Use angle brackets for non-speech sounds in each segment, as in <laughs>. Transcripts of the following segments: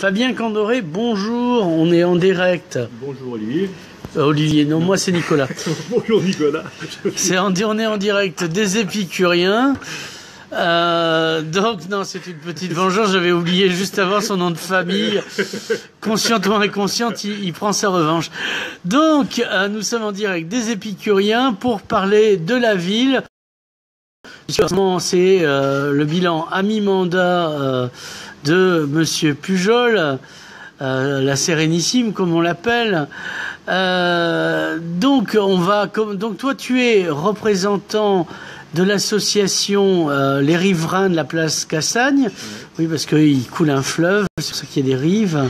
Fabien Candoré, bonjour, on est en direct. Bonjour Olivier. Euh, Olivier, non, moi c'est Nicolas. <laughs> Bonjour Nicolas. C'est en, on est en direct des épicuriens. Euh, donc non, c'est une petite vengeance. J'avais oublié juste avant son nom de famille. Consciente ou inconsciente, il, il prend sa revanche. Donc euh, nous sommes en direct des épicuriens pour parler de la ville. C'est euh, le bilan à mi-mandat de Monsieur Pujol, euh, la Sérénissime comme on l'appelle. Euh, donc on va, comme, donc toi tu es représentant de l'association euh, Les Riverains de la place Cassagne, oui parce qu'il coule un fleuve, c'est pour ça qu'il y a des rives,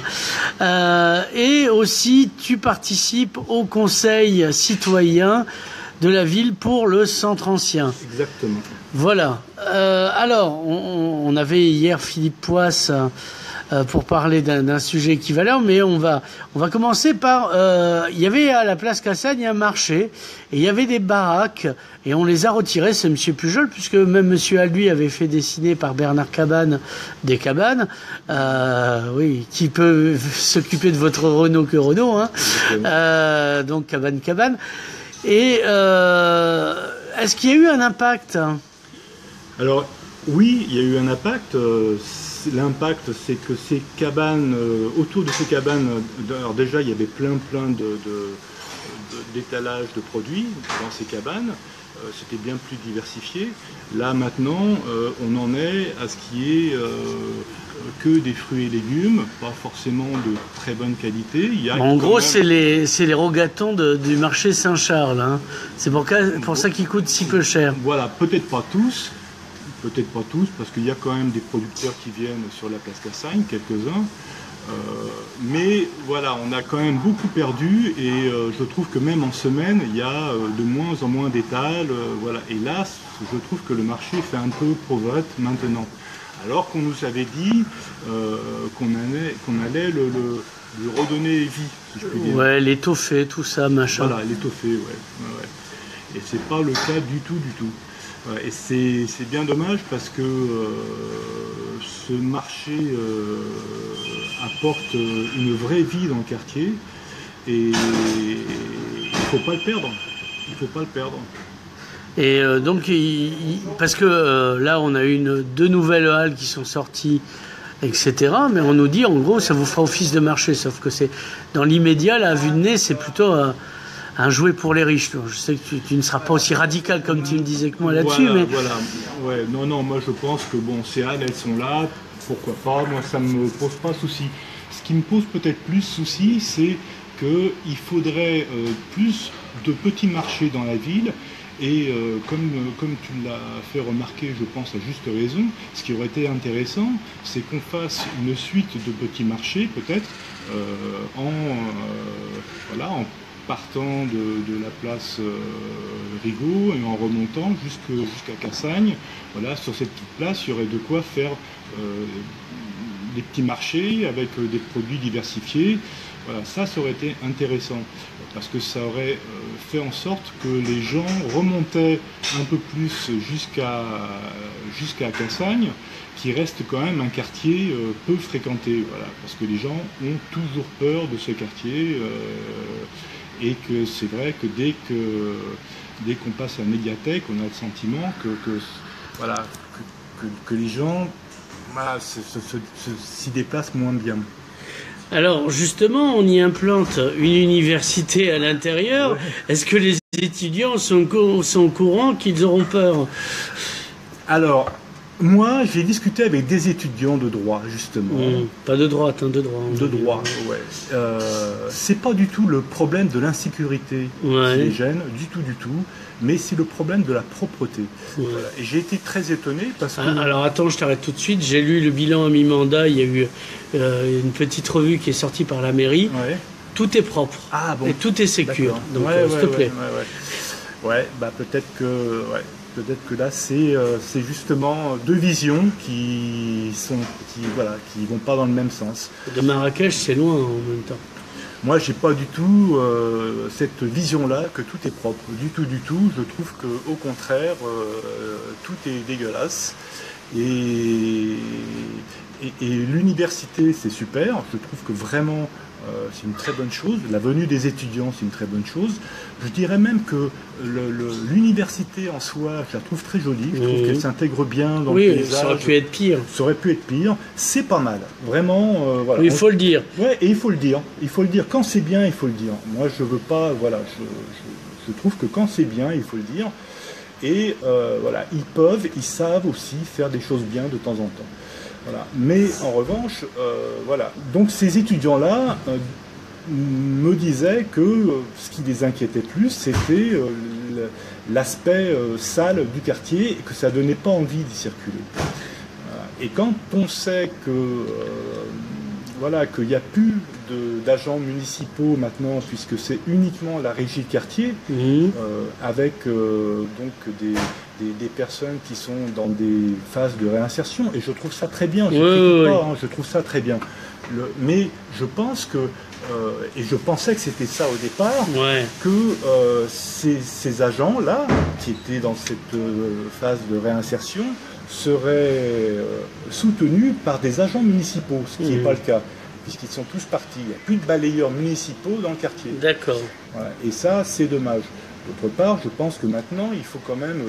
Euh, et aussi tu participes au conseil citoyen de la ville pour le centre ancien. Exactement. Voilà. Euh, alors, on, on avait hier Philippe Poisse euh, pour parler d'un sujet équivalent, mais on va, on va commencer par. euh, Il y avait à la place Cassagne un marché, et il y avait des baraques, et on les a retirées. C'est Monsieur Pujol, puisque même Monsieur Alduy avait fait dessiner par Bernard Cabane des cabanes. Euh, oui, qui peut <laughs> s'occuper de votre Renault que Renault, hein. Euh, donc cabane, cabane. Et euh, est-ce qu'il y a eu un impact? Alors oui, il y a eu un impact. euh, L'impact, c'est que ces cabanes, euh, autour de ces cabanes, alors déjà il y avait plein plein de, d'étalages de produits dans ces cabanes. C'était bien plus diversifié. Là maintenant, on en est à ce qui est que des fruits et légumes, pas forcément de très bonne qualité. Il y a En gros, même- c'est les, c'est les rogatons de- du marché Saint-Charles. hein. C'est pour, ça qu'ils coûtent si peu cher. Voilà, peut-être pas tous, peut-être pas tous, parce qu'il y a quand même des producteurs qui viennent sur la place Cassagne, quelques-uns. Euh, mais voilà, on a quand même beaucoup perdu et euh, je trouve que même en semaine, il y a euh, de moins en moins d'étals. euh, voilà. Et là, je trouve que le marché fait un peu pauvette maintenant. Alors qu'on nous avait dit euh, qu'on allait, le, le- lui redonner vie, si je puis dire. Ouais, l'étoffé, tout ça, machin. Voilà, l'étoffé, ouais. ouais. Et c'est pas le cas du tout, du tout. Et c'est bien dommage parce que euh, ce marché euh, apporte une vraie vie dans le quartier et il faut pas le perdre. Il faut pas le perdre. Et euh, donc, il- il- parce que euh, là, on a une, deux nouvelles halles qui sont sorties, etc. Mais on nous dit, en gros, ça vous fera office de marché. Sauf que c'est dans l'immédiat, à vue de nez, c'est plutôt un, un jouet pour les riches. Je sais que tu, tu ne seras pas aussi radical comme tu me disais que moi là-dessus, voilà, mais voilà. Ouais, non, non, moi je pense que bon, ces halles, elles sont là, pourquoi pas, moi ça me pose pas souci. Ce qui me pose peut-être plus souci, c'est qu'il faudrait euh, plus de petits marchés dans la ville. Et euh, comme, euh, comme tu l'as fait remarquer, je pense à juste raison, ce qui aurait été intéressant, c'est qu'on fasse une suite de petits marchés, peut-être, euh, en, voilà, en partant de, la place Rigaud et en remontant jusqu'à Cassagne. Voilà, sur cette petite place, il y aurait de quoi faire des petits marchés avec des produits diversifiés. Voilà, ça, ça aurait été intéressant parce que ça aurait euh, fait en sorte que les gens remontaient un peu plus jusqu'à Cassagne, qui reste quand même un quartier euh, peu fréquenté. Voilà, parce que les gens ont toujours peur de ce quartier. euh, et que c'est vrai que dès dès qu'on passe à la médiathèque, on a le sentiment que, que voilà que, que- les gens voilà, s'y déplacent moins bien. Alors justement, on y implante une université à l'intérieur. Est-ce que les étudiants sont, sont au courant qu'ils auront peur? Alors moi, j'ai discuté avec des étudiants de droit justement. Hum, Pas de droite, hein, de droit. De droit, ouais. Euh, c'est pas du tout le problème de l'insécurité Ouais. qui les gêne, du tout, du tout, mais c'est le problème de la propreté. Ouais. Voilà. Et j'ai été très étonné parce que Ah, Alors attends, je t'arrête tout de suite. J'ai lu le bilan à mi-mandat. Il y a eu euh, une petite revue qui est sortie par la mairie. Ouais. Tout est propre Ah bon. et tout est sécure. Donc euh, s'il te plaît. Ouais, bah peut-être que, ouais, peut-être que là c'est, euh, c'est justement deux visions qui sont, qui voilà, qui vont pas dans le même sens. De Marrakech, c'est loin en même temps. Moi, j'ai pas du tout euh, cette vision-là que tout est propre. Du tout, du tout. Je trouve que, au contraire, euh, tout est dégueulasse. Et, et, et l'université, c'est super. Je trouve que vraiment, euh, c'est une très bonne chose. La venue des étudiants, c'est une très bonne chose. Je dirais même que le- le- l'université en soi, je la trouve très jolie. Je trouve Mhm. qu'elle s'intègre bien dans le Oui, paysage. ça aurait pu être pire. Ça aurait pu être pire. C'est pas mal. Vraiment, euh, voilà. Oui, il On- faut le dire. Ouais, et il faut le dire. Il faut le dire. Quand c'est bien, il faut le dire. Moi, je veux pas. Voilà, je, je- je trouve que quand c'est bien, il faut le dire. Et euh, voilà, ils peuvent, ils savent aussi faire des choses bien de temps en temps. Voilà. Mais en revanche, euh, voilà. Donc ces étudiants-là euh, me disaient que euh, ce qui les inquiétait plus, c'était l'aspect sale du quartier et que ça donnait pas envie d'y circuler. Et quand on sait que voilà qu'il n'y a plus d'agents municipaux maintenant, puisque c'est uniquement la régie de quartier, euh, avec euh, donc des, des- des personnes qui sont dans des phases de réinsertion, et je trouve ça très bien. Je Oui, critique oui, pas, hein, je trouve ça très bien. Le- mais je pense que, euh, et je pensais que c'était ça au départ, Ouais. que euh, ces, ces agents-là, qui étaient dans cette euh, phase de réinsertion, seraient soutenus par des agents municipaux, ce qui n'est Mhm. pas le cas, puisqu'ils sont tous partis. Il n'y a plus de balayeurs municipaux dans le quartier. D'accord. Voilà. Et ça, c'est dommage. D'autre part, je pense que maintenant, il faut quand même,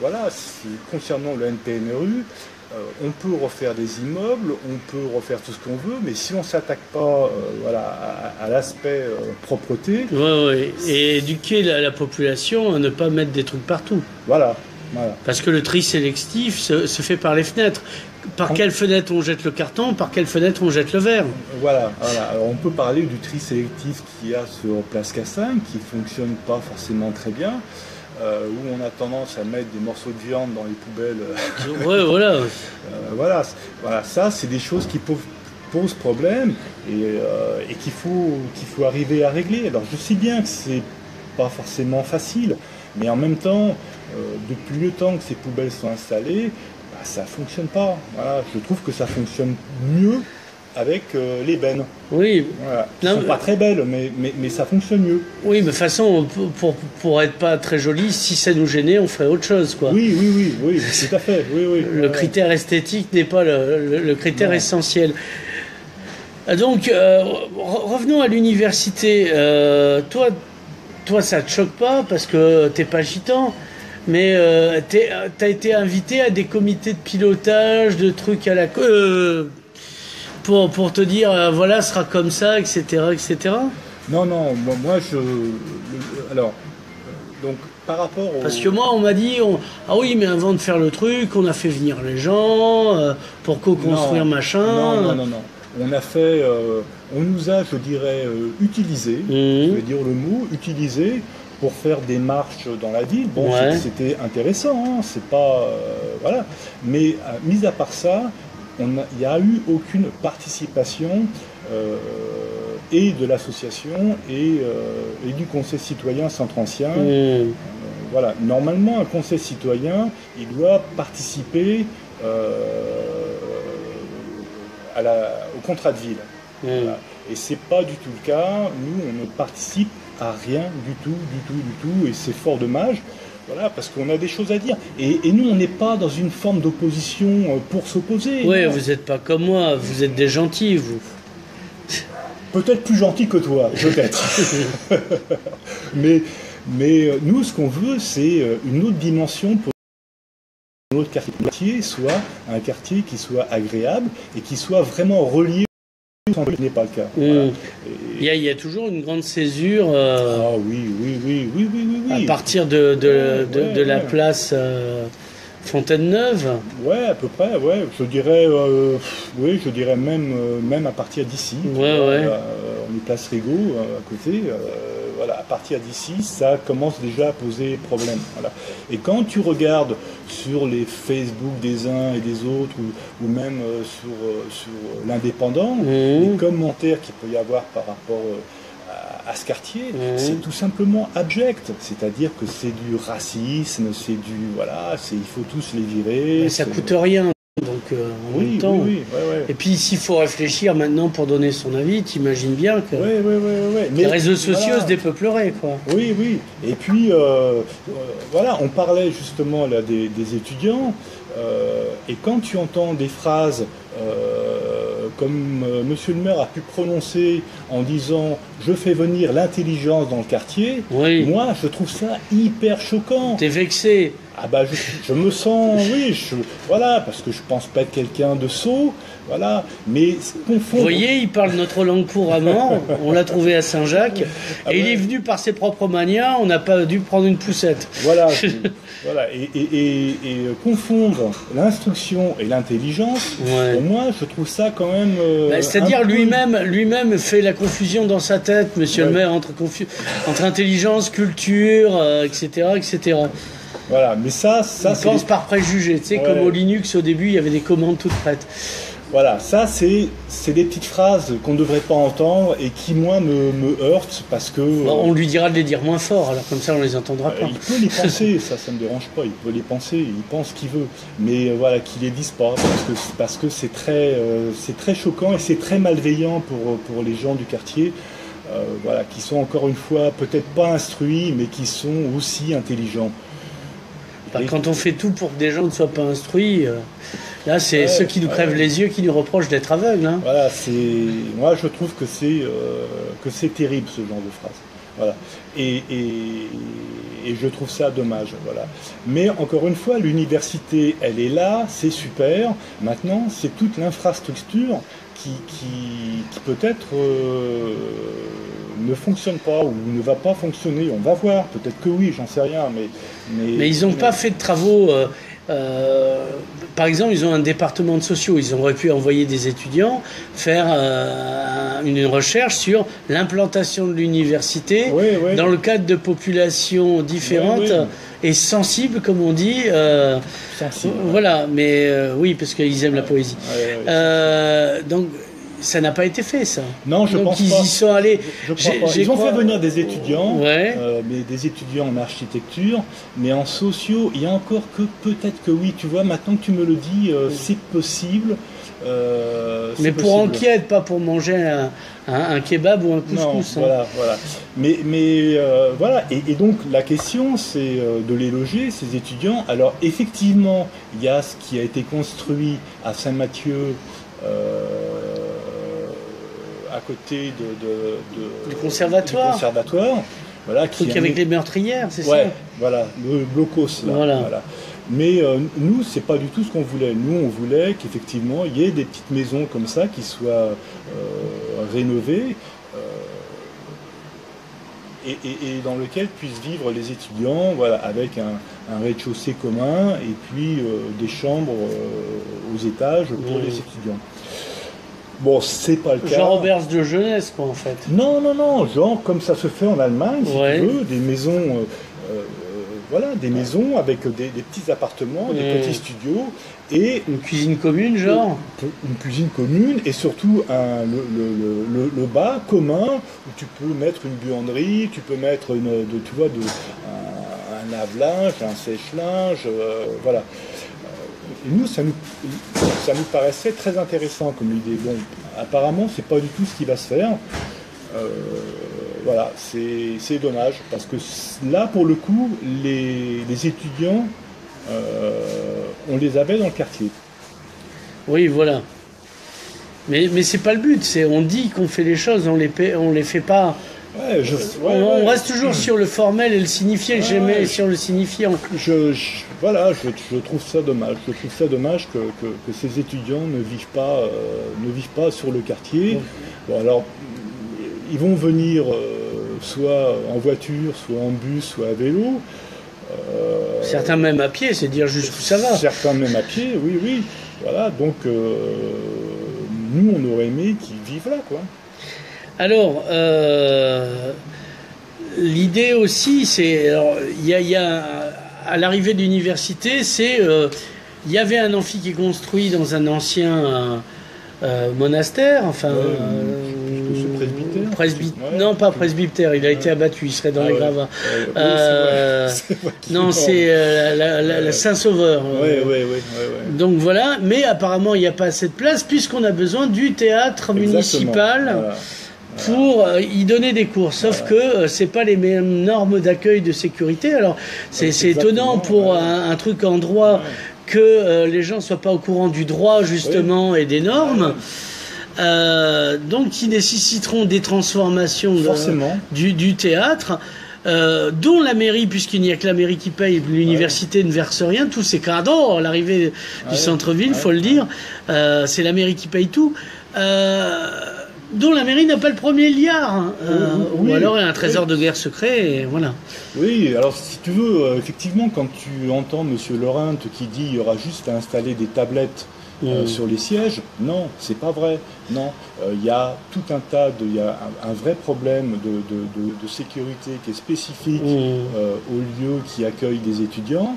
voilà, c'est- concernant le NPNRU, euh, on peut refaire des immeubles, on peut refaire tout ce qu'on veut, mais si on s'attaque pas, euh, voilà, à, à l'aspect euh, propreté, Ouais, ouais. Et éduquer la, la population à ne pas mettre des trucs partout. voilà, voilà. Parce que le tri sélectif se, se fait par les fenêtres. Par On- quelle fenêtre on jette le carton Par quelle fenêtre on jette le verre? Voilà, voilà. Alors on peut parler du tri sélectif qu'il y a sur Place Cassagne, qui fonctionne pas forcément très bien, euh, où on a tendance à mettre des morceaux de viande dans les poubelles. <laughs> Ouais, voilà. Euh, voilà, voilà, ça, c'est des choses qui posent, posent problème et, euh, et qu'il faut, qu'il faut arriver à régler. Alors, je sais bien que c'est pas forcément facile, mais en même temps, depuis le temps que ces poubelles sont installées, bah, ça fonctionne pas. Voilà, je trouve que ça fonctionne mieux avec euh, les bennes. Oui, Voilà. Elles Non, sont mais- pas très belles, mais, mais, mais ça fonctionne mieux. oui, mais de toute façon, pour, pour, être pas très joli, si ça nous gênait, on ferait autre chose, quoi. Oui, oui, oui, oui, tout à fait. Oui, oui. Le Ouais. critère esthétique n'est pas le, le- le critère Non. essentiel. Ah, Donc, euh, re- revenons à l'université. Euh, toi, toi, ça te choque pas parce que t'es pas gitan, mais euh, t'as été invité à des comités de pilotage, de trucs à la euh, pour pour te dire euh, voilà, ce sera comme ça, etc., etc. Non, non, moi, moi, je. alors, donc, par rapport au. Parce que moi, on m'a dit, on- ah oui, mais avant de faire le truc, on a fait venir les gens euh, pour co-construire machin. Non, non, non, non. On a fait. euh, on nous a, je dirais, euh, utilisé, Mhm. je vais dire le mot, utilisé pour faire des marches dans la ville. Bon, Ouais. c'était intéressant, hein, c'est pas. voilà. Mais, mis à part ça, il n'y a eu aucune participation. euh, et de l'association et, euh, et du conseil citoyen centre ancien Mmh. voilà, normalement, un conseil citoyen, il doit participer euh, à la- au contrat de ville. Mmh. Voilà. Et c'est pas du tout le cas. Nous, on ne participe à rien du tout, du tout, du tout. Et c'est fort dommage. Voilà, parce qu'on a des choses à dire. Et, et nous, on n'est pas dans une forme d'opposition euh, pour s'opposer. Oui, non. vous n'êtes pas comme moi, vous êtes des gentils, vous. Peut-être plus gentil que toi, peut-être. <laughs> mais, mais euh, nous, ce qu'on veut, c'est euh, une autre dimension pour notre quartier soit un quartier qui soit agréable et qui soit vraiment relié au centre, ce n'est pas le cas. Mmh. Il y, a, il y a toujours une grande césure euh, Ah oui, oui, oui, oui, oui, oui, oui. à partir de, de, Ouais, de, ouais, de la ouais. place euh, Fontaine-Neuve. Ouais, à peu près, ouais. Je dirais, euh, oui, je dirais même, même à partir d'ici. Ouais, ouais. On place Rigaud euh, à côté. euh, voilà, à partir d'ici, ça commence déjà à poser problème. Voilà. Et quand tu regardes sur les Facebook des uns et des autres, ou, ou même euh, sur, sur l'indépendant, Mmh. les commentaires qu'il peut y avoir par rapport à, ce quartier, Mhm. c'est tout simplement abject. C'est-à-dire que c'est du racisme, c'est du voilà, c'est il faut tous les virer. Ça c'est- coûte rien, donc euh, en Oui, même temps. oui, ouais, ouais. Et puis s'il faut réfléchir maintenant pour donner son avis, t'imagines bien que Ouais, les réseaux sociaux voilà. se dépeupleraient, quoi. Oui, oui. Et puis, euh, euh, voilà, on parlait justement là des, des étudiants. euh, et quand tu entends des phrases comme Monsieur le maire a pu prononcer en disant je fais venir l'intelligence dans le quartier, Oui. moi je trouve ça hyper choquant. T'es vexé. Ah bah je, je me sens, oui, je, voilà, parce que je pense pas être quelqu'un de sot, voilà, mais confondre. Vous voyez, il parle notre langue couramment. On l'a trouvé à Saint-Jacques. Ah et il est venu par ses propres manières. On n'a pas dû prendre une poussette. Voilà, <laughs> voilà, et, et- et- et, euh, confondre l'instruction et l'intelligence, Ouais. pour moi, je trouve ça quand même. euh, Bah, C'est-à-dire peu- lui-même, lui-même fait la confusion dans sa tête, Monsieur le maire, entre, confu- entre intelligence, culture, euh, etc., etc. Voilà, mais ça, ça c'est. pense par préjugé. Tu sais, Ouais. comme au Linux, au début, il y avait des commandes toutes prêtes. Voilà, ça c'est c'est des petites phrases qu'on ne devrait pas entendre et qui moi me, me heurtent parce que. Bon, on lui dira de les dire moins fort, alors comme ça, on les entendra Euh, pas. il peut les penser, <laughs> ça, ça me dérange pas. Il peut les penser, il pense ce qu'il veut, mais euh, voilà, qu'il les dise pas parce que parce que c'est très euh, c'est très choquant et c'est très malveillant pour pour les gens du quartier, euh, voilà, qui sont encore une fois peut-être pas instruits, mais qui sont aussi intelligents. Bah, quand on fait tout pour que des gens ne soient pas instruits, euh, là, c'est Ouais, ceux qui nous crèvent ouais. les yeux qui nous reprochent d'être aveugles. hein. Voilà, c'est moi je trouve que c'est euh, que c'est terrible ce genre de phrase. Voilà. Et, et, et je trouve ça dommage. Voilà. Mais encore une fois, l'université, elle est là, c'est super. Maintenant, c'est toute l'infrastructure qui, qui, qui peut-être euh, ne fonctionne pas ou ne va pas fonctionner. On va voir. Peut-être que oui, j'en sais rien. Mais, mais, Mais ils n'ont pas fait de travaux. euh, euh, par exemple, ils ont un département de sociaux. Ils auraient pu envoyer des étudiants faire euh, une recherche sur l'implantation de l'université Oui, oui. dans le cadre de populations différentes et sensibles, comme on dit. sensible. voilà, mais oui, parce qu'ils aiment la poésie. Donc, ça n'a pas été fait, ça. non, je donc, pense ils pas. y sont allés. Je crois J'ai- pas. j'ai Ils ont crois- fait venir des étudiants, Ouais. euh, mais des étudiants en architecture, mais en sociaux, il y a encore que peut-être que oui, tu vois, maintenant que tu me le dis, euh, c'est possible. euh, Mais pour enquête, pas pour manger un, un- un kebab ou un Non, couscous. hein. voilà, voilà. Mais, mais voilà, et, et donc la question, c'est de les loger, ces étudiants. Alors effectivement, il y a ce qui a été construit à Saint-Mathieu, euh, à côté de, de- de- Du conservatoire. du conservatoire, voilà, qui truc avec les meurtrières, c'est Ouais, ça voilà, le blocos là. Voilà. Mais euh, nous, c'est pas du tout ce qu'on voulait. Nous, on voulait qu'effectivement, il y ait des petites maisons comme ça qui soient euh, rénovées euh, et, et- et dans lesquelles puissent vivre les étudiants, voilà, avec un, un rez-de-chaussée commun et puis euh, des chambres aux étages pour Mmh. les étudiants. Bon, c'est pas le cas. Genre auberge de jeunesse, quoi, en fait. Non, non, non, genre comme ça se fait en Allemagne, si Ouais. tu veux, des maisons, euh, euh, voilà, des maisons avec des, des petits appartements, des petits studios et Une cuisine commune, genre une cuisine commune et surtout un, le, le- le- le- le bas commun où tu peux mettre une buanderie, tu peux mettre une, de, tu vois, de, un, un lave-linge, un sèche-linge, euh, voilà. Nous, ça nous, ça nous paraissait très intéressant comme idée. Bon, apparemment, c'est pas du tout ce qui va se faire. Euh, voilà, c'est dommage parce que là, pour le coup, les, étudiants, euh, on les avait dans le quartier. Oui, voilà. Mais, mais c'est pas le but, on dit qu'on fait les choses, on les, on les fait pas. Ouais, je, ouais, on, reste toujours sur le formel et le signifié, jamais ouais. sur le signifiant. Je, je- voilà, je, je trouve ça dommage. Je trouve ça dommage que, que- que ces étudiants ne vivent pas, euh, ne vivent pas sur le quartier. Bon, alors, ils vont venir euh, soit en voiture, soit en bus, soit à vélo. Euh, Certains même à pied, c'est dire jusqu'où ça va. Certains même à pied, oui, oui. Voilà, donc nous, on aurait aimé qu'ils vivent là, quoi. Alors, euh, l'idée aussi, c'est. alors, Il y a, il y a- à l'arrivée de l'université, c'est. euh, il y avait un amphi qui est construit dans un ancien euh, monastère, enfin. Presbytère. Ouais. Non, pas presbytère, il a été abattu, il serait dans Ah les gravats. <laughs> Non, est c'est la, la- la. Saint-Sauveur. Donc voilà, mais apparemment il n'y a pas assez de place puisqu'on a besoin du théâtre Exactement. municipal Voilà. Pour euh, y donner des cours. Sauf que euh, c'est pas les mêmes normes d'accueil de sécurité. Alors c'est étonnant pour un, un truc en droit que euh, les gens soient pas au courant du droit justement et des normes. Euh, donc qui nécessiteront des transformations de- du, du théâtre, euh, dont la mairie, puisqu'il n'y a que la mairie qui paye, l'université ne verse rien, tous ces cadeaux à l'arrivée du Ouais. centre-ville, Ouais. faut le dire, euh, c'est la mairie qui paye tout. Euh, dont la mairie n'a pas le premier liard, hein. Euh, Oui, ou alors il y a un oui. trésor de guerre secret, et voilà. Oui, alors si tu veux, euh, effectivement, quand tu entends Monsieur Laurent qui dit il y aura juste à installer des tablettes euh, sur les sièges, non, c'est pas vrai. Non, Euh, il y a tout un tas de, il y a un, un vrai problème de, de- de- de sécurité qui est spécifique euh, aux lieux qui accueillent des étudiants.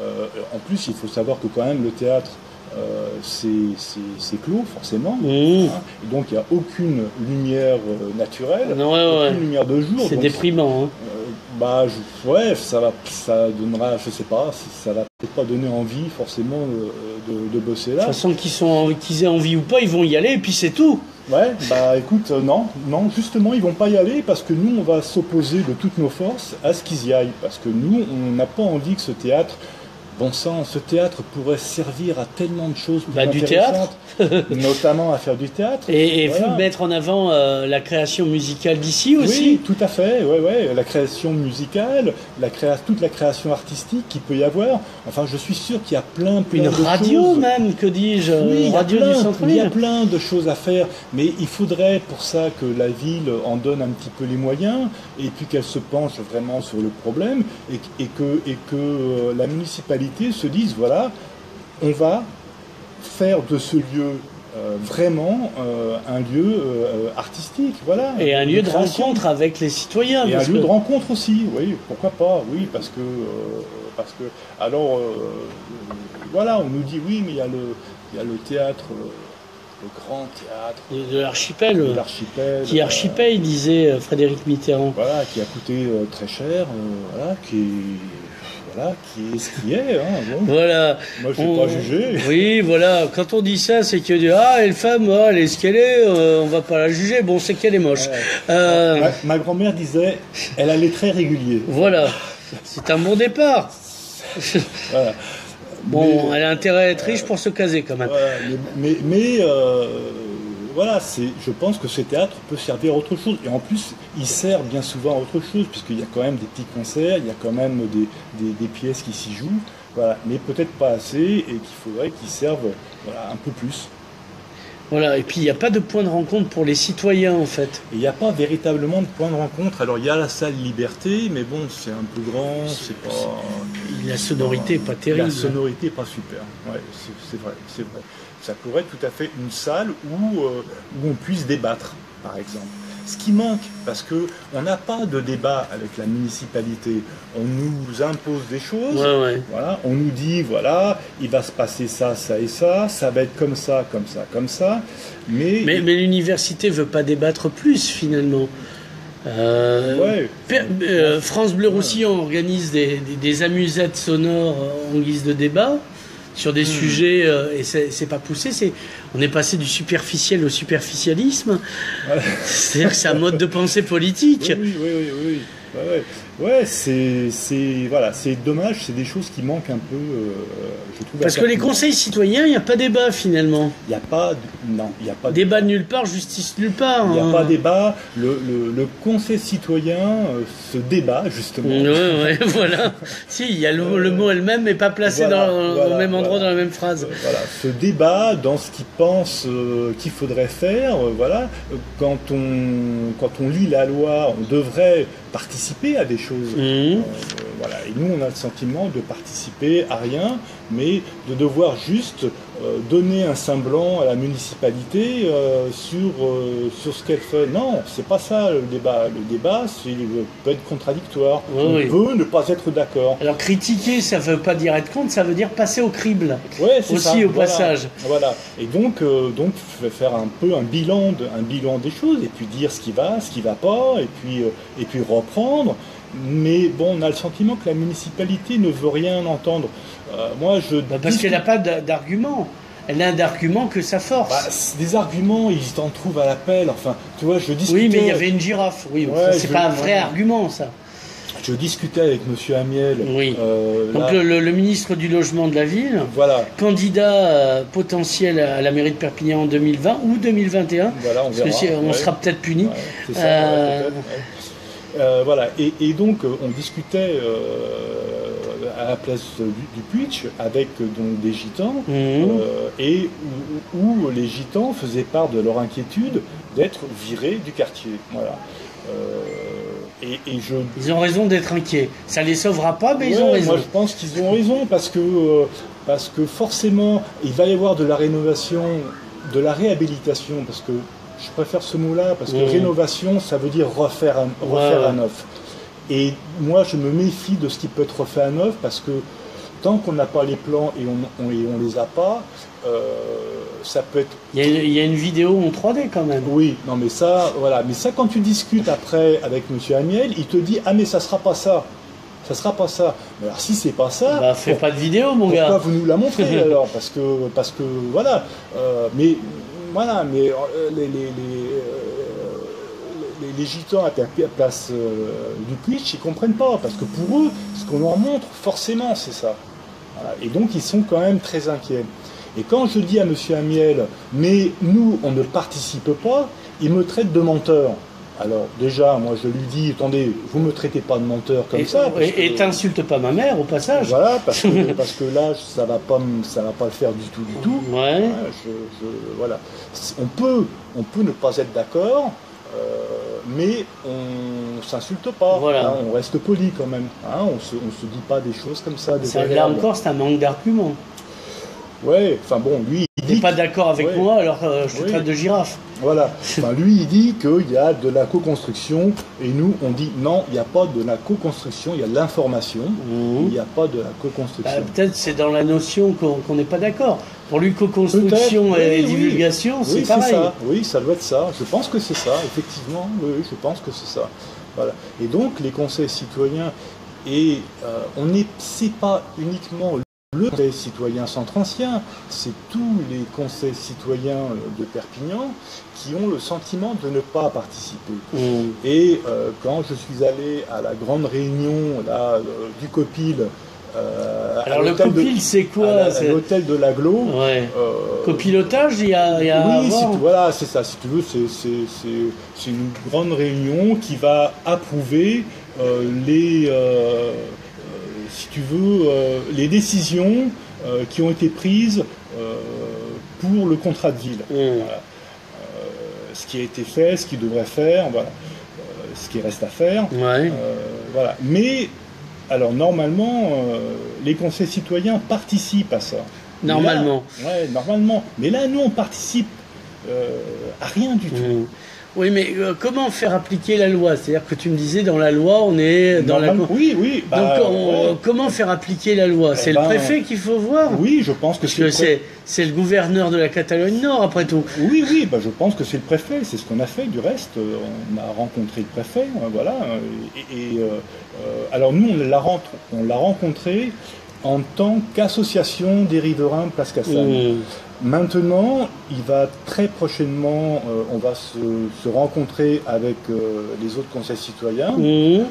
Euh, en plus, il faut savoir que quand même le théâtre, euh, c'est clos forcément. Hein. Et donc il n'y a aucune lumière euh, naturelle, Ouais, ouais. aucune lumière de jour. C'est déprimant. Hein. euh, bah, je- ouais, ça va, ça donnera, je sais pas, ça va peut-être pas donner envie forcément de, de bosser De là. toute façon, qu'ils aient envie ou pas, ils vont y aller, et puis c'est tout. Ouais, bah écoute, non, non, justement, ils vont pas y aller parce que nous, on va s'opposer de toutes nos forces à ce qu'ils y aillent, parce que nous, on n'a pas envie que ce théâtre, bon sang, ce théâtre pourrait servir à tellement de choses plus Bah, du intéressantes, <laughs> notamment à faire du théâtre. Et, et Voilà. mettre en avant euh, la création musicale d'ici aussi. Oui, tout à fait. Ouais, ouais. La création musicale, la créa- toute la création artistique qu'il peut y avoir. Enfin, je suis sûr qu'il y a plein, plein Une de radio choses. même, que dis-je, Oui, radio plein, du il y a plein de choses à faire, mais il faudrait pour ça que la ville en donne un petit peu les moyens et puis qu'elle se penche vraiment sur le problème et, que- et que, et que euh, la municipalité se dise voilà, on va faire de ce lieu euh, vraiment euh, un lieu euh, artistique, voilà. Et un lieu de rencontre avec les citoyens. Et un lieu de rencontre aussi, oui, pourquoi pas, oui, parce que, parce que, alors, voilà, on nous dit oui, mais il y a le, il y a le théâtre, le grand théâtre de, de l'archipel. Qui archipel, disait Frédéric Mitterrand. voilà, qui a coûté très cher, voilà, qui, est- voilà, qui est ce qui est, hein, bon. Voilà. Moi, je ne On- vais pas juger. Oui, voilà. Quand on dit ça, c'est que ah, et le femme, ah, elle est ce qu'elle est, euh, on va pas la juger. Bon, c'est qu'elle est moche. Ouais. Euh, Ma, ma grand-mère disait, elle a les traits réguliers. Voilà. C'est un bon départ. <laughs> Voilà. Bon, Mais- elle a intérêt à être riche pour se caser quand même. Voilà, mais mais, mais, euh, voilà, je pense que ce théâtre peut servir à autre chose. Et en plus, il sert bien souvent à autre chose, puisqu'il y a quand même des petits concerts, il y a quand même des, pièces qui s'y jouent. Voilà, mais peut-être pas assez, et qu'il faudrait qu'ils servent un peu plus. Voilà. Et puis il n'y a pas de point de rencontre pour les citoyens en fait. Il n'y a pas véritablement de point de rencontre. Alors il y a la salle Liberté, mais bon, c'est un peu grand, c'est pas. La sonorité est pas terrible. La sonorité n'est pas super. Ouais, c'est c'est vrai, c'est vrai. Ça pourrait être tout à fait une salle où, euh, où on puisse débattre, par exemple. Ce qui manque, parce que on n'a pas de débat avec la municipalité. On nous impose des choses. Ouais, ouais. Voilà, on nous dit voilà, il va se passer ça, ça et ça, ça va être comme ça, comme ça, comme ça. Mais, Mais, mais l'université veut pas débattre plus finalement. Euh, ouais, Per- euh, France Bleu Roussillon organise des, des- des amusettes sonores en guise de débat sur des sujets euh, et c'est pas poussé. C'est on est passé du superficiel au superficialisme. C'est-à-dire que c'est un mode de pensée politique. Oui, oui, oui, oui, oui. Ouais, ouais. Ouais, c'est, voilà, c'est dommage, c'est des choses qui manquent un peu, euh, je trouve. Parce que les conseils citoyens, il n'y a pas débat finalement. Il n'y a pas, de- non, il n'y a pas de Débat nulle part, justice nulle part. Il n'y a hein. pas débat. Le, le, le conseil citoyen euh, se débat justement. Ouais, ouais, <laughs> voilà. <laughs> Si, il y a le, le mot elle-même, mais pas placé Voilà, dans, voilà, au même endroit voilà. dans la même phrase. Euh, Voilà, ce débat dans ce qu'il pense euh, qu'il faudrait faire. euh, voilà, Euh, quand on quand on lit la loi, on devrait participer à des choses. Mhm. Euh, voilà, et nous on a le sentiment de participer à rien, mais de devoir juste euh, donner un semblant à la municipalité euh, sur sur ce qu'elle fait. Non, c'est pas ça le débat. Le débat, c'est peut être contradictoire. Oui, on oui. peut ne pas être d'accord. Alors critiquer, ça veut pas dire être contre, ça veut dire passer au crible. Ouais, c'est Aussi ça, au voilà. passage. Voilà. Et donc, donc faire un peu un bilan, de, un bilan des choses, et puis dire ce qui va, ce qui va pas, et puis, et puis reprendre. Mais bon, on a le sentiment que la municipalité ne veut rien entendre. Euh, moi, je Bah, parce qu'elle n'a pas d'a- d'argument. Elle n'a d'argument que sa force. Bah, des arguments, ils t'en trouvent à l'appel. Enfin, tu vois, je discutais. oui, mais il y avait une girafe. Oui, Ouais, c'est je- pas un vrai ouais. argument, ça. je discutais avec M. Amiel. Oui. Donc le, ministre du logement de la ville, voilà. candidat potentiel à la mairie de Perpignan en 2020 ou 2021. Voilà, on verra. Parce que on sera peut-être puni. Voilà. Et, donc on discutait à la place du, du avec donc des gitans mhm. et où, les gitans faisaient part de leur inquiétude d'être virés du quartier. Voilà. Et, je... Ils ont raison d'être inquiets. Ça les sauvera pas, mais ils ont raison. Moi, je pense qu'ils ont raison parce que, euh, parce que forcément, il va y avoir de la rénovation, de la réhabilitation, parce que je préfère ce mot-là, parce que mmh. rénovation, ça veut dire refaire un, refaire neuf. Et moi, je me méfie de ce qui peut être refait à neuf, parce que tant qu'on n'a pas les plans et on, on, on les a pas, euh, ça peut être. Il y, a, une vidéo en 3D quand même. Oui, non mais ça, voilà. Mais ça, quand tu discutes après avec M. Amiel, il te dit ah mais ça sera pas ça. Ça sera pas ça. Mais alors si c'est pas ça, bah, fais pas de vidéo, mon gars. Pourquoi vous nous la montrez <laughs> alors? Parce que parce que voilà. Euh, mais voilà, mais euh, les, gitans à la place du Twitch, ils comprennent pas, parce que pour eux, ce qu'on leur montre, forcément, c'est ça. Et donc, ils sont quand même très inquiets. Et quand je dis à M. Amiel, mais nous, on ne participe pas, il me traite de menteur. Alors déjà, moi je lui dis, attendez, vous me traitez pas de menteur comme ça. et t'insultes pas ma mère au passage. Voilà, parce que, <laughs> parce que là, ça va pas, ça va pas le faire du tout, du tout. Ouais. voilà. On peut, on peut ne pas être d'accord, euh, mais on s'insulte pas. Voilà. Hein, on reste poli quand même. Hein, on se, on se dit pas des choses comme ça. là encore, c'est un manque d'argument. Ouais, enfin bon, lui. Il n'est pas d'accord avec moi, alors euh, je te traite de girafe. Voilà. Enfin, lui, il dit qu'il y a de la co-construction, et nous, on dit non, il n'y a pas de la co-construction, il y a de l'information, mmh. il n'y a pas de la co-construction. Bah, peut-être c'est dans la notion qu'on n'est pas d'accord. Pour lui, co-construction et divulgation, c'est pareil. Ça. Oui, ça doit être ça. Je pense que c'est ça, effectivement. Oui, je pense que c'est ça. Voilà. Et donc, les conseils citoyens, et euh, on n'est, c'est pas uniquement le Conseil citoyen centre ancien, c'est tous les conseils citoyens de Perpignan qui ont le sentiment de ne pas participer. Mmh. Et euh, quand je suis allé à la grande réunion là, euh, du COPIL, euh, Alors le copil, c'est quoi C'est l'hôtel de l'aglo. Ouais. Copilotage, il y a. Il y a oui, voilà, c'est ça. Si tu veux, c'est une grande réunion qui va approuver les si tu veux, euh, les décisions euh, qui ont été prises euh, pour le contrat de ville. Mmh. ce qui a été fait, ce qui devrait faire, voilà. ce qui reste à faire. voilà. Mais, alors normalement, les conseils citoyens participent à ça. Normalement. Oui, normalement. Mais là, nous, on participe à rien du tout. Mmh. Oui, mais euh, comment faire appliquer la loi? C'est-à-dire que tu me disais, dans la loi, on est dans la... Oui, oui. Bah, Donc, comment faire appliquer la loi? Eh C'est le ben, préfet qu'il faut voir? Oui, je pense que c'est... c'est le gouverneur de la Catalogne Nord, après tout. Oui, oui, bah, je pense que c'est le préfet. C'est ce qu'on a fait, du reste. Euh, on a rencontré le préfet, hein, voilà. Et, euh, alors, nous, on l'a, on l'a rencontré en tant qu'association des riverains Place Cassagne. Mmh. Maintenant, il va très prochainement, euh, on va se, rencontrer avec euh, les autres conseils citoyens mmh.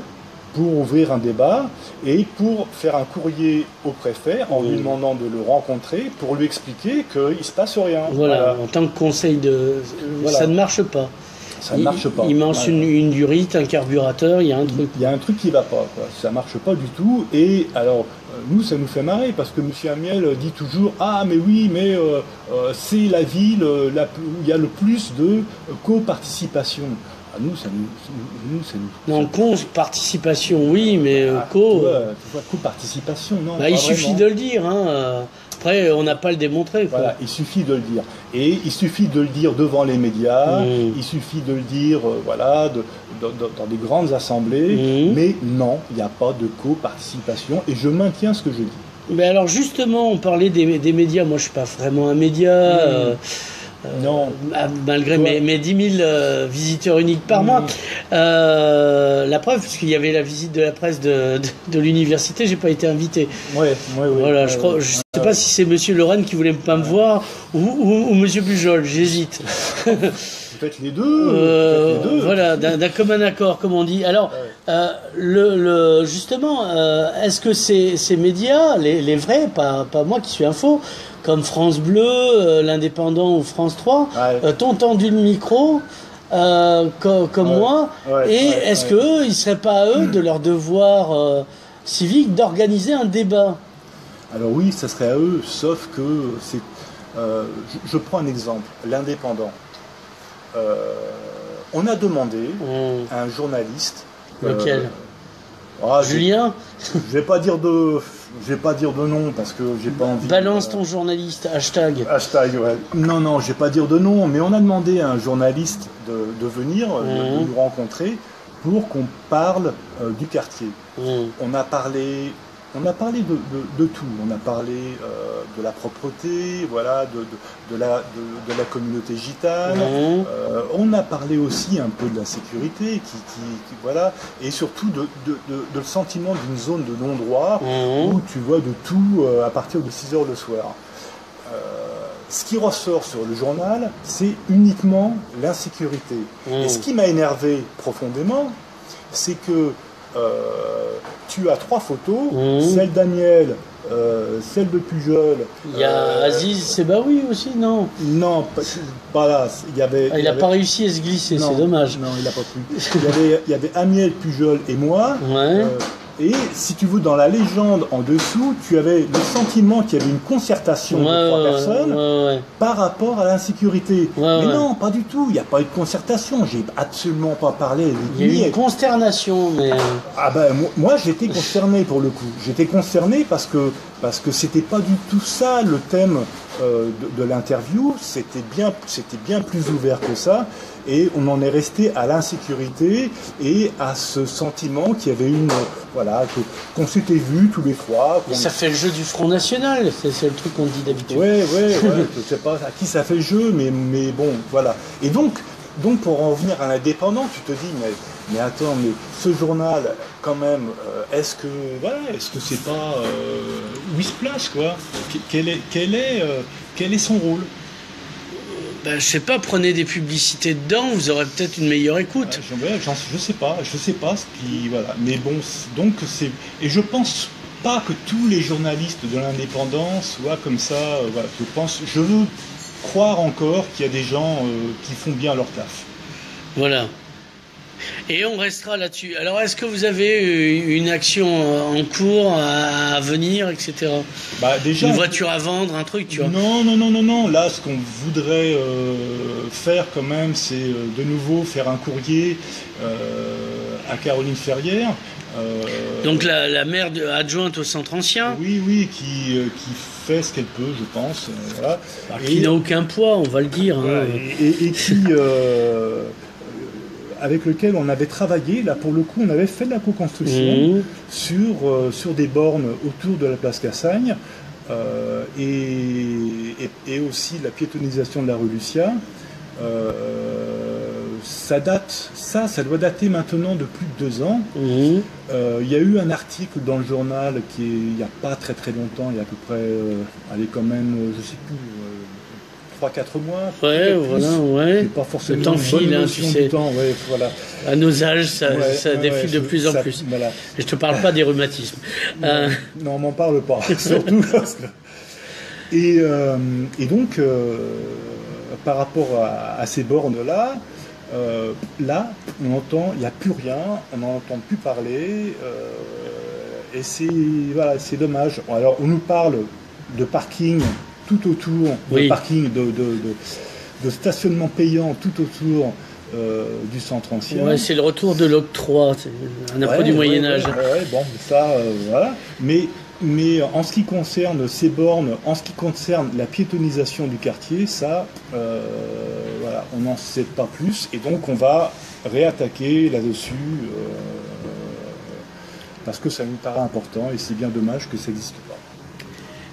pour ouvrir un débat et pour faire un courrier au préfet en lui mmh. demandant de le rencontrer pour lui expliquer qu'il ne se passe rien. Voilà, en tant que conseil de... Ça ne marche pas. Ça ne marche pas. Il mange une, durite, un carburateur, il y a un truc. Il y a un truc qui ne va pas. Ça ne marche pas du tout. Et alors, nous, ça nous fait marrer parce que M. Amiel dit toujours Ah, mais oui, mais euh, euh, c'est la ville où il y a le plus de coparticipation. Ah, nous, ça nous, ça nous, Non, co-participation, oui, mais ah, co. Co-participation, non. Bah, il suffit de le dire. Hein. Après, on n'a pas le démontré. Voilà, il suffit de le dire. Et il suffit de le dire devant les médias, mmh. il suffit de le dire euh, voilà, dans des grandes assemblées, mmh. mais non, il n'y a pas de co-participation, et je maintiens ce que je dis. Mais alors justement, on parlait des, médias, moi je ne suis pas vraiment un média. Mmh. Euh, euh, non. malgré mes, 10 000 euh, visiteurs uniques par mois. Mm. Euh, la preuve, puisqu'il y avait la visite de la presse de, de, l'université, j'ai pas été invité. Ouais, ouais, voilà, je ne sais pas si c'est Monsieur Lorraine qui voulait pas me voir ou, ou, Monsieur Bujol, j'hésite. <laughs> les. Euh, faites les deux. voilà, d'un commun accord, comme on dit. Alors, euh, le, le- justement, euh, est-ce que ces, ces médias, les, les vrais, pas, pas moi qui suis info, comme France Bleu, euh, l'Indépendant ou France 3, Ouais. euh, t'ont tendu le micro euh, co- comme Ouais. moi Ouais, Et est-ce que il serait pas à eux de leur devoir civique d'organiser un débat? Alors oui, ça serait à eux, sauf que c'est. je, je prends un exemple, l'indépendant. On a demandé Hum, à un journaliste. Lequel? Ah, je- Julien, Je vais pas dire de, je vais pas dire de nom parce que j'ai pas envie. balance euh, ton journaliste, hashtag. Hashtag, ouais. Non, non, je vais pas dire de nom, mais on a demandé à un journaliste de, de venir, euh, de- de Mhm. nous rencontrer pour qu'on parle euh, du quartier. Hum, On a parlé, on a parlé de, de- de tout. On a parlé euh, de la propreté, voilà, de, la, de, de la communauté gitane. Euh, on a parlé aussi un peu de la sécurité, qui, qui- qui- voilà, et surtout de, le sentiment d'une zone de non-droit où tu vois de tout euh, à partir de 6 heures le soir. Ce qui ressort sur le journal, c'est uniquement l'insécurité. Mmh. Et ce qui m'a énervé profondément, c'est que tu as trois photos, Mmh. celle d'Aniel, euh, celle de Pujol. Il y a euh, Aziz Sebaoui aussi, non? Non, pas, pas là. Il y avait. Ah, Il avait- pas réussi à se glisser, c'est dommage. Non, il n'a pas pu. Il y avait, il y avait Amiel, Pujol et moi. Ouais. Euh, et si tu veux, dans la légende en dessous, tu avais le sentiment qu'il y avait une concertation Ouais, de trois ouais, personnes ouais, par rapport à l'insécurité. Mais non, pas du tout. Il n'y a pas eu de concertation. J'ai absolument pas parlé avec Il y a eu une consternation, mais Ah ben moi, moi, j'étais concerné pour le coup. J'étais concerné parce que parce que c'était pas du tout ça le thème euh, de, de l'interview. C'était bien c'était bien plus ouvert que ça. Et on en est resté à l'insécurité et à ce sentiment qu'il y avait une voilà qu'on s'était vu tous les trois. qu'on- ça fait le jeu du Front National, c'est le truc qu'on dit d'habitude. Ouais, ouais, ouais, <laughs> je sais pas à qui ça fait le jeu, mais, mais bon, voilà. Et donc, donc pour en revenir à l'indépendant, tu te dis, mais, mais attends, mais ce journal, quand même, euh, est-ce que, voilà, est-ce que c'est pas, euh, où il se place, quoi? Qu- quel est, quel est, euh, quel est son rôle? Ben, je sais pas, prenez des publicités dedans, vous aurez peut-être une meilleure écoute. J'en- je sais pas, je sais pas ce qui, voilà. Mais bon, donc c'est, et je pense pas que tous les journalistes de l'indépendant soient comme ça. euh, voilà. Je pense, je veux croire encore qu'il y a des gens euh, qui font bien leur taf. Voilà. Et on restera là-dessus. Alors, est-ce que vous avez euh, une action euh, en cours à, venir, etc. Bah déjà. Une voiture à vendre, un truc, tu vois Non, non, non, non, non. Là, ce qu'on voudrait euh, faire quand même, c'est euh, de nouveau faire un courrier euh, à Caroline Ferrière. Donc, la, la maire de- adjointe au centre ancien, Oui, oui, qui, qui fait ce qu'elle peut, je pense. voilà. bah, Et- qui n'a aucun poids, on va le dire. hein. Et, et- et qui, avec lequel on avait travaillé, là pour le coup, on avait fait de la co-construction sur, euh, sur des bornes autour de la place Cassagne euh, et, et- et aussi la piétonisation de la rue Lucia. Euh, ça date, ça, ça doit dater maintenant de plus de deux ans. Il y a eu un article dans le journal qui est, il n'y a pas très très longtemps, il y a à peu près, allez quand même, je sais plus, 3-4 mois. Ouais, voilà, ouais. pas forcément Le temps file, hein, tu sais. temps, ouais, voilà. À nos âges, ça, Ouais, ça ouais, défile de plus en plus. Voilà. Et je te parle pas des rhumatismes. Euh, Non, on m'en parle pas, <laughs> surtout parce que... Et, euh, et donc, euh, par rapport à, à ces bornes-là, euh, là, on entend, il n'y a plus rien, on n'en entend plus parler, et c'est voilà, c'est dommage. Alors, on nous parle de parking tout autour, Oui. de parking, de, de, de- de stationnement payant tout autour euh, du centre ancien. ouais, c'est le retour de l'octroi, un impôt Ouais, du ouais, Moyen-Âge. bon, ça, euh, voilà. Mais, mais en ce qui concerne ces bornes, en ce qui concerne la piétonisation du quartier, ça, euh, voilà, on n'en sait pas plus. Et donc, on va réattaquer là-dessus. euh, parce que ça nous paraît important et c'est bien dommage que ça n'existe pas.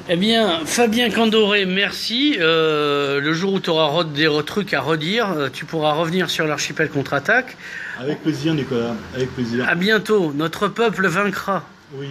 Eh bien, Fabien Candoré, merci. Euh, le jour où tu auras des trucs à redire, euh, tu pourras revenir sur l'archipel contre-attaque. Avec plaisir, Nicolas, avec plaisir. À bientôt. Notre peuple vaincra. Oui.